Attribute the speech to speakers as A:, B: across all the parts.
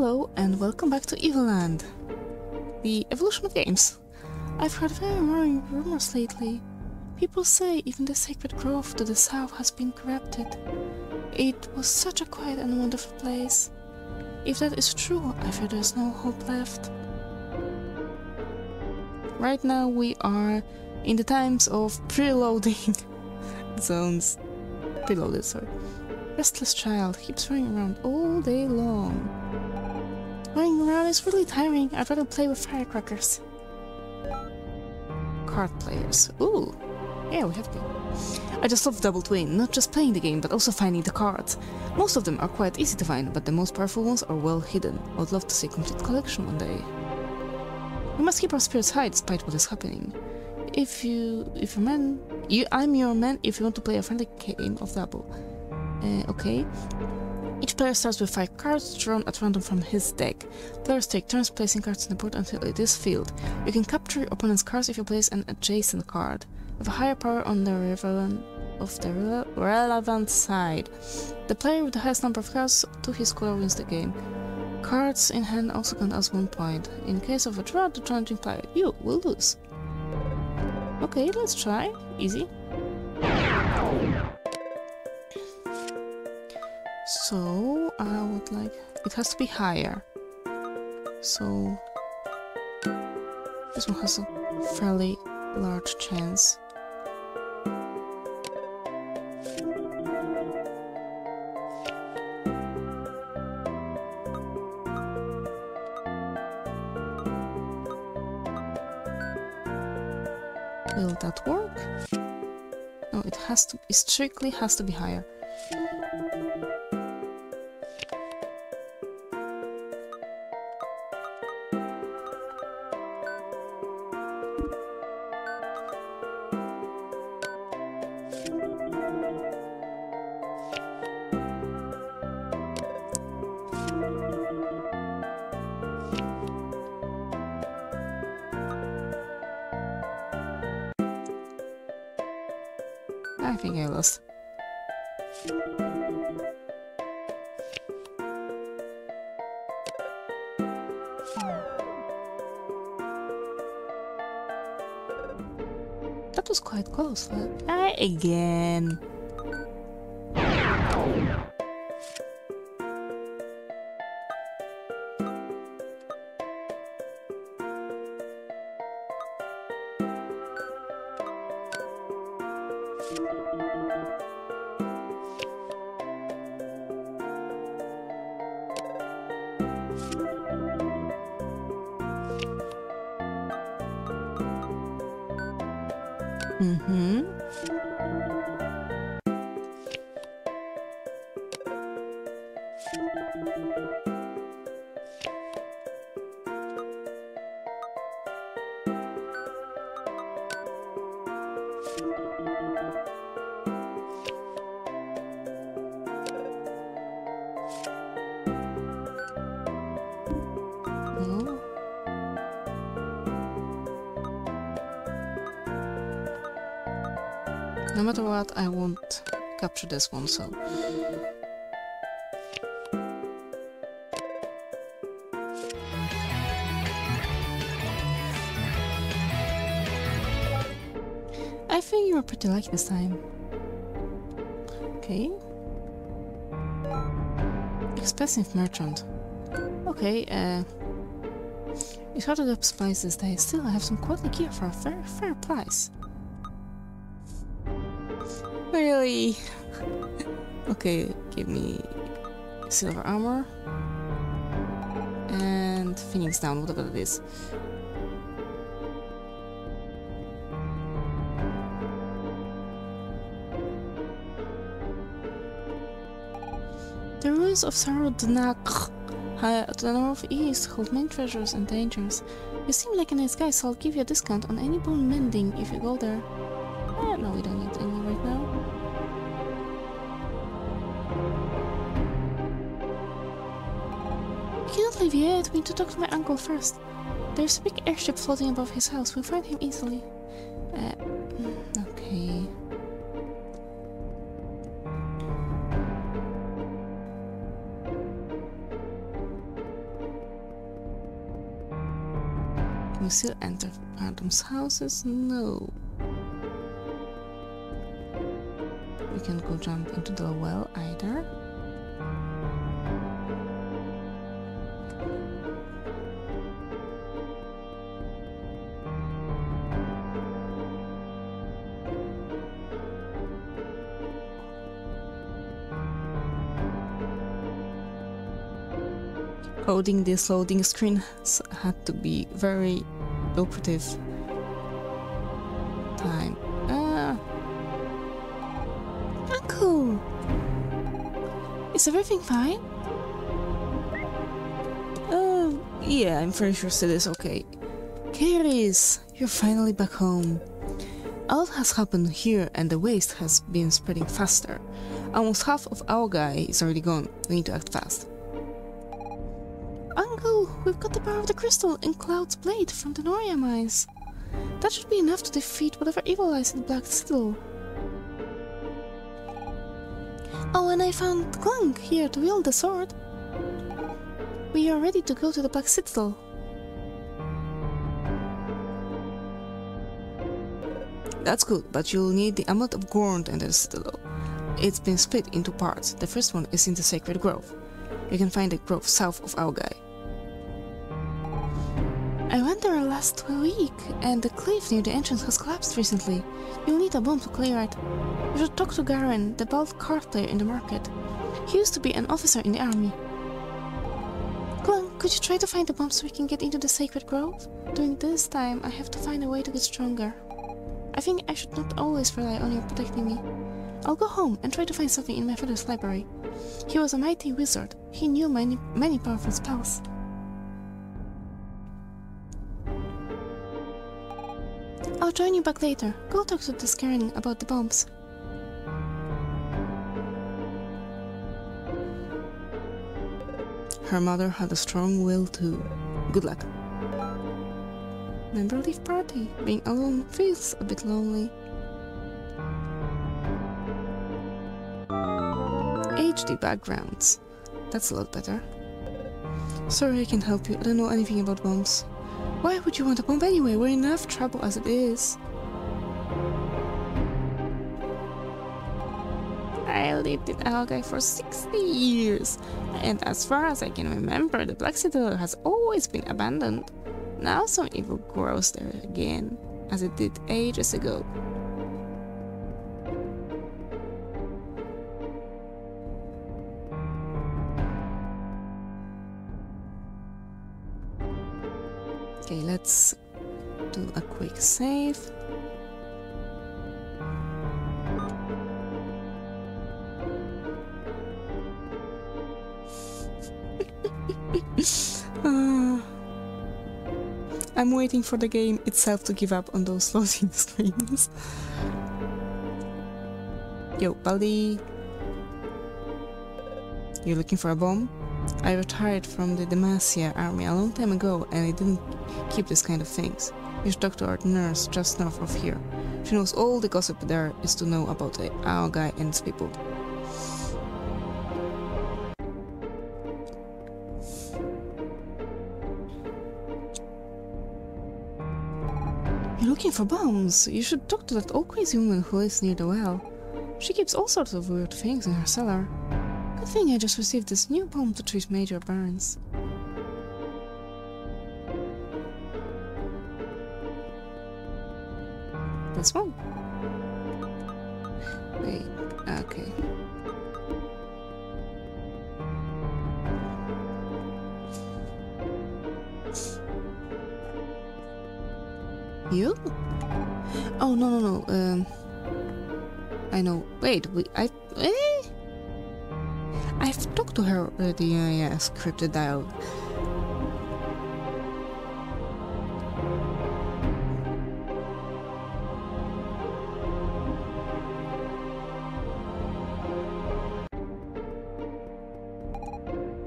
A: Hello and welcome back to Evoland, the evolution of games. I've heard very worrying rumors lately. People say even the sacred grove to the south has been corrupted. It was such a quiet and wonderful place. If that is true, I fear there's no hope left. Right now we are in the times of preloading zones. Preloaded, sorry. Restless child keeps running around all day long. Running around is really tiring. I'd rather play with firecrackers. Card players. Ooh. Yeah, we have game. I just love Double Twin, not just playing the game, but also finding the cards. Most of them are quite easy to find, but the most powerful ones are well hidden. I would love to see a complete collection one day. We must keep our spirits high despite what is happening. If you... if you're man... You, I'm your man if you want to play a friendly game of Double. Uh, okay. Each player starts with 5 cards drawn at random from his deck. Players take turns placing cards on the board until it is filled. You can capture your opponent's cards if you place an adjacent card, with a higher power on the relevant of the re relevant side. The player with the highest number of cards to his color wins the game. Cards in hand also count as one point. In case of a draw, the challenging player, you, will lose. Okay, let's try. Easy. So I would like it has to be higher. So this one has a fairly large chance. Will that work? No, it has to it strictly has to be higher. That was quite close. I again. No. Matter what, I won't capture this one, so... pretty lucky this time. Okay. Expensive merchant. Okay, uh... You started up supplies this day. Still, I have some quality gear for a fair, fair price. Really? okay, give me silver armor. And Phoenix down, whatever it is. Ruins of Sarudnahk to the northeast hold many treasures and dangers. You seem like a nice guy, so I'll give you a discount on any bone mending if you go there. Eh, no, we don't need any right now. You cannot leave yet. We need to talk to my uncle first. There's a big airship floating above his house. We'll find him easily. Uh, okay. We still enter Adam's houses? No. We can't go jump into the well either. Coding this loading screen had to be very lucrative time. Ah. Uncle! Is everything fine? Uh, yeah, I'm pretty sure Sid is okay. Kaeris, you're finally back home. A lot has happened here and the waste has been spreading faster. Almost half of Aogai is already gone. We need to act fast. We've got the power of the crystal in Cloud's blade from the Noria mines. That should be enough to defeat whatever evil lies in the Black Citadel. Oh, and I found Clink here to wield the sword. We are ready to go to the Black Citadel. That's good, but you'll need the Amulet of Gorn and the Citadel. It's been split into parts. The first one is in the Sacred Grove. You can find the grove south of Aogai. I went there last week, and the cliff near the entrance has collapsed recently. You'll need a bomb to clear it. You should talk to Garen, the bald card player in the market. He used to be an officer in the army. Clink, could you try to find the bomb so we can get into the Sacred Grove? During this time, I have to find a way to get stronger. I think I should not always rely on you protecting me. I'll go home and try to find something in my father's library. He was a mighty wizard. He knew many, many powerful spells. Join you back later. Go talk to this Karen about the bombs. Her mother had a strong will too. Good luck. Member leave party. Being alone feels a bit lonely. HD backgrounds. That's a lot better. Sorry I can't help you. I don't know anything about bombs. Why would you want a bomb anyway? We're in enough trouble as it is. I lived in Aogai for 60 years, and as far as I can remember, the Black Citadel has always been abandoned. Now some evil grows there again, as it did ages ago. Let's do a quick save. Ah. I'm waiting for the game itself to give up on those loading screens. Yo, Baldi. you're looking for a bomb? I retired from the Demacia army a long time ago and I didn't keep this kind of things. Talk to our nurse just north of here. She knows all the gossip there is to know about Aogai and his people. You're looking for bombs? You should talk to that old crazy woman who lives near the well. She keeps all sorts of weird things in her cellar. Good thing I just received this new bomb to treat major burns. I know. Wait, we, I, eh? I've talked to her already. Uh, yeah, scripted dialogue.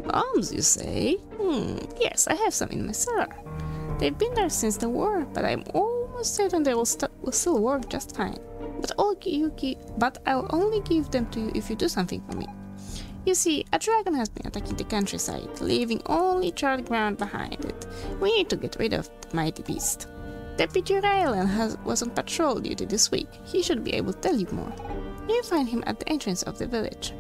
A: Bombs, you say? Hmm, yes, I have some in my cellar. They've been there since the war, but I'm almost certain they will, will still work just fine. But I'll, you gi- but I'll only give them to you if you do something for me. You see, a dragon has been attacking the countryside, leaving only charred ground behind it. We need to get rid of the mighty beast. Deputy Rylan has, was on patrol duty this week. He should be able to tell you more. You find him at the entrance of the village.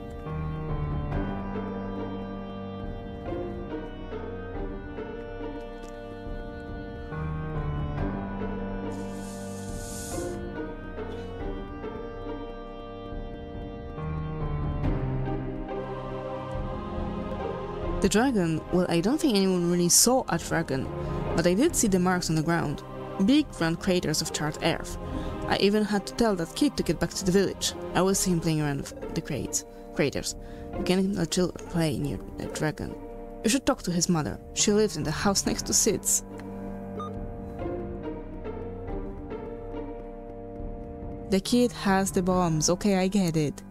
A: The dragon, well, I don't think anyone really saw a dragon, but I did see the marks on the ground. Big round craters of charred earth. I even had to tell that kid to get back to the village. I was see him playing around with the crates, craters. You can let Jill play near the dragon. You should talk to his mother. She lives in the house next to Sid's. The kid has the bombs. Okay, I get it.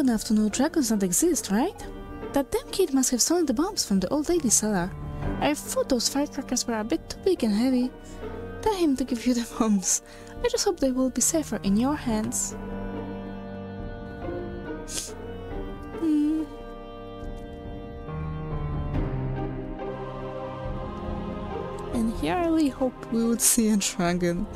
A: Enough to know dragons don't exist, right? That damn kid must have stolen the bombs from the old lady's cellar. I thought those firecrackers were a bit too big and heavy. Tell him to give you the bombs. I just hope they will be safer in your hands. Hmm. And here I really hope we would see a dragon.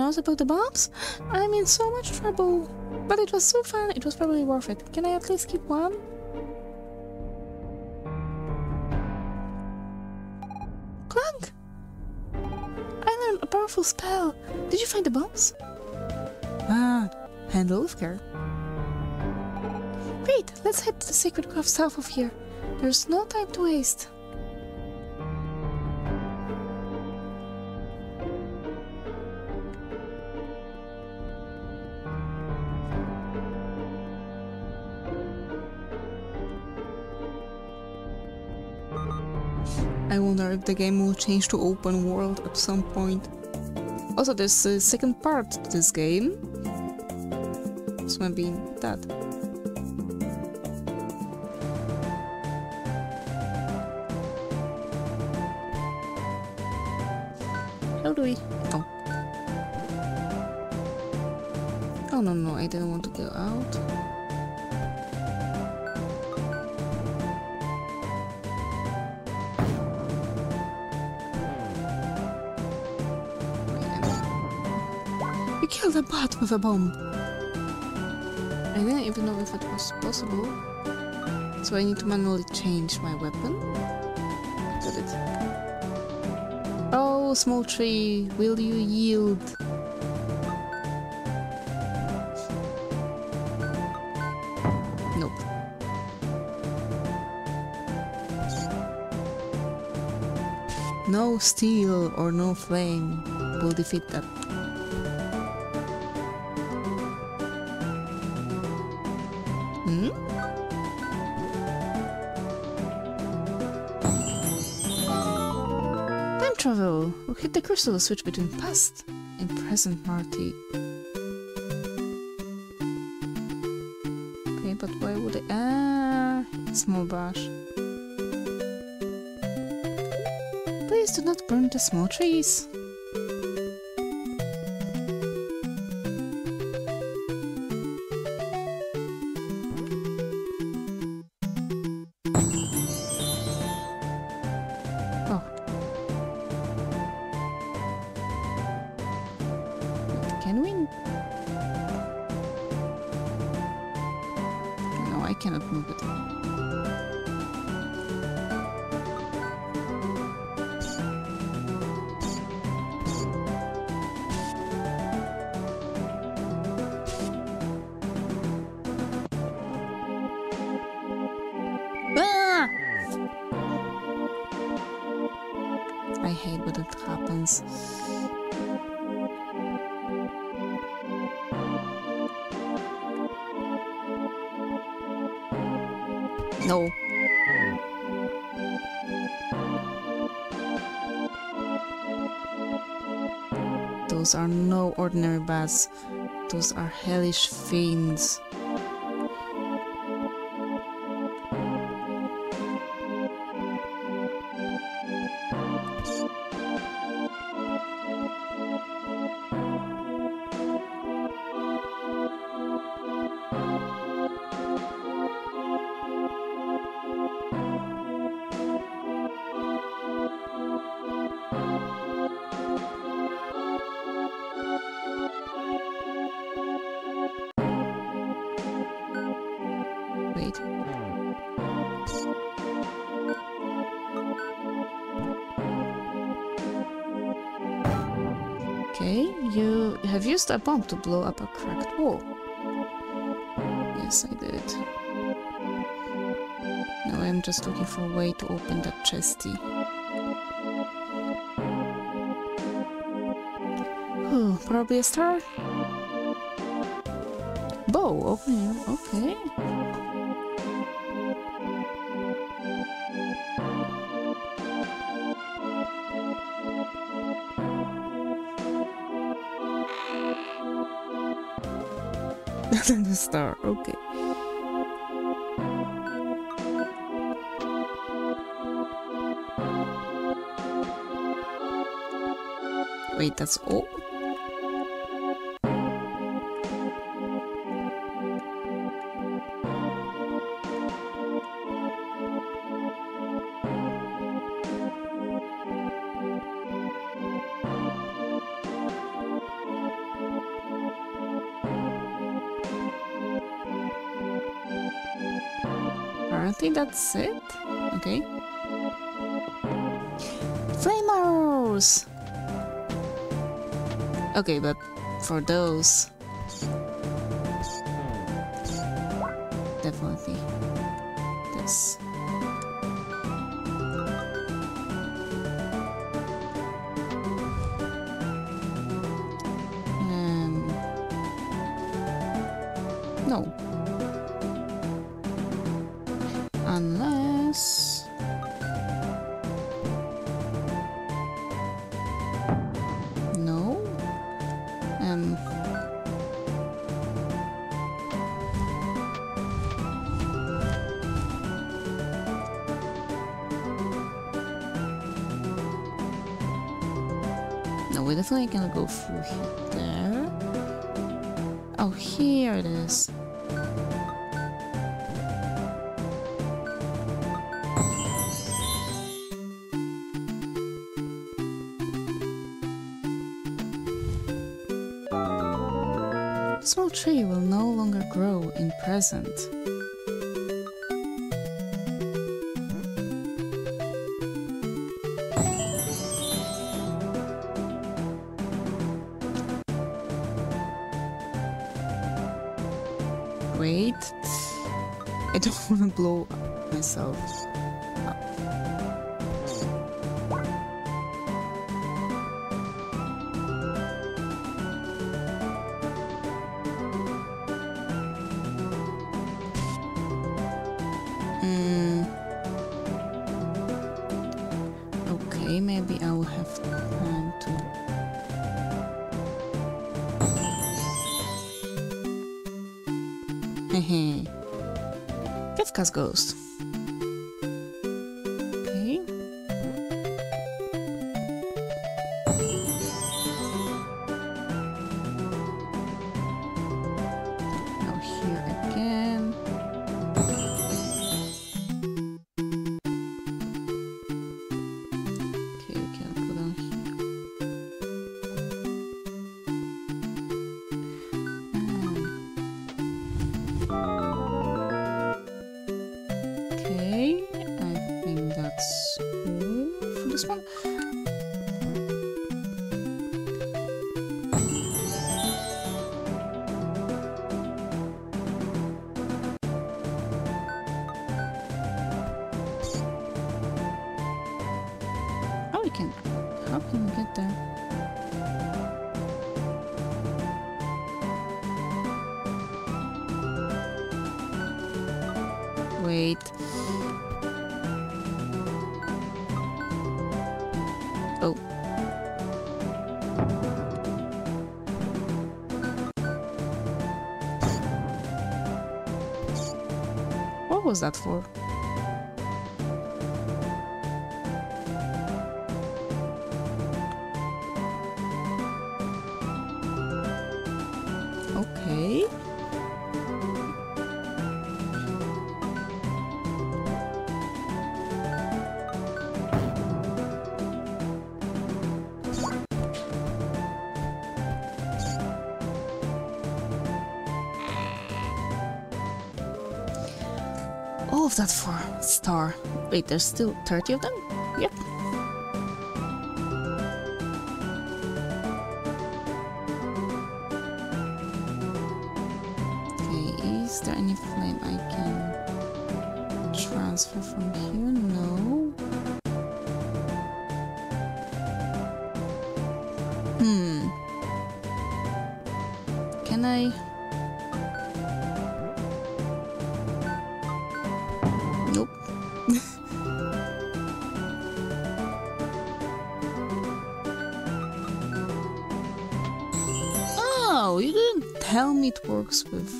A: Knows about the bombs? I'm in so much trouble. But it was so fun, it was probably worth it. Can I at least keep one? Clink! I learned a powerful spell. Did you find the bombs? Ah, handle with care. Great, let's head to the sacred grove south of here. There's no time to waste. Wonder if the game will change to open world at some point. Also, there's a second part to this game. This one be that. Killed a bot with a bomb. I didn't even know if it was possible. So I need to manually change my weapon. Got it. Oh, small tree, will you yield? Nope. No steel or no flame will defeat that. We'll the switch between past and present Marty. Okay, but why would I... Ah, small brush. Please do not burn the small trees. Hate when it happens. No. Those are no ordinary bats. Those are hellish fiends. Have used a bomb to blow up a cracked wall. Yes, I did. Now I'm just looking for a way to open that chesty. Oh, probably a star? Bow, okay, okay. The star, okay. Wait, that's all? That's it. Okay. Flame arrows! Okay, but for those... Definitely. This. Gonna go through he- there. Oh, here it is. Small tree will no longer grow in present. Mm. Okay, maybe I will have time to. Hehe. Kafka's ghost. This one. Was that for? Of that for star. Wait, there's still 30 of them? Me it works with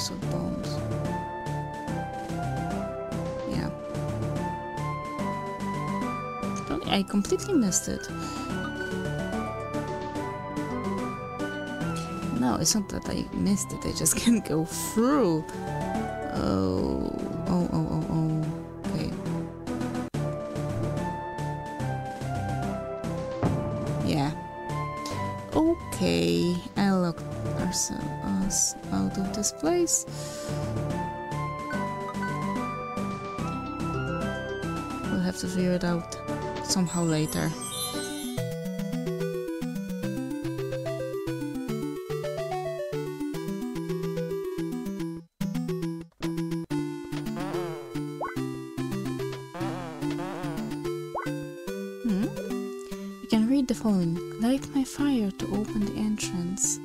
A: use of. Yeah. I completely missed it. No, it's not that I missed it, I just can't go through. Oh, oh, oh. This place. We'll have to figure it out somehow later. Hmm? You can read the following. Light my fire to open the entrance.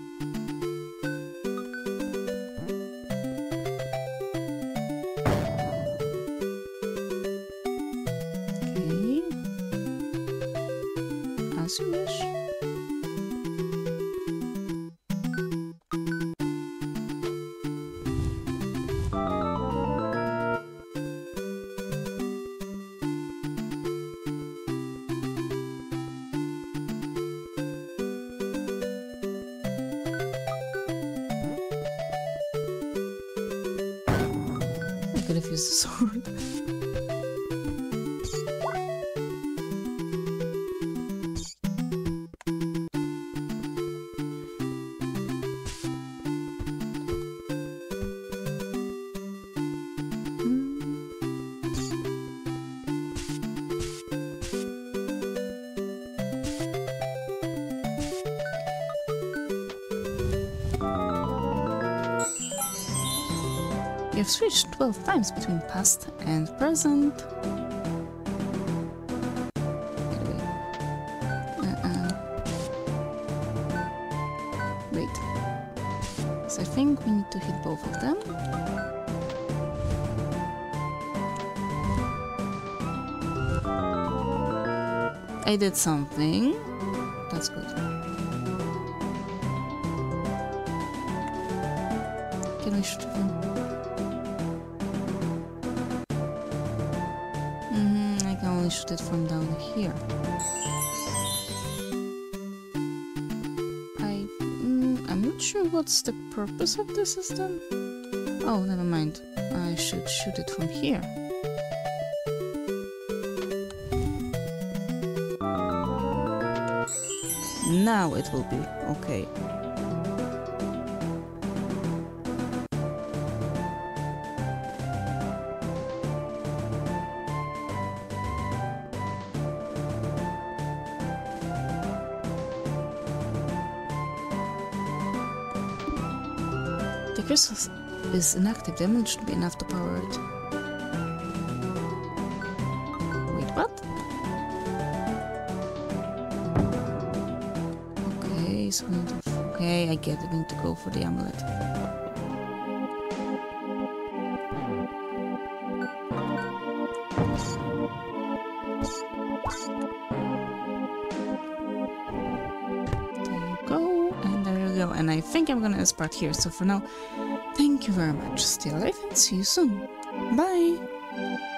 A: Have switched 12 times between past and present. Uh-uh. Wait. So I think we need to hit both of them. I did something. That's good. Can we shoot them? Only shoot it from down here. I, mm, I'm not sure what's the purpose of the system. Oh, never mind. I should shoot it from here. Now it will be okay. Crystal is inactive. The amulet should be enough to power it. Wait, what? Okay, so okay, I get it. We need to go for the amulet. I'm gonna start here. So for now, thank you very much. Stay alive and see you soon. Bye.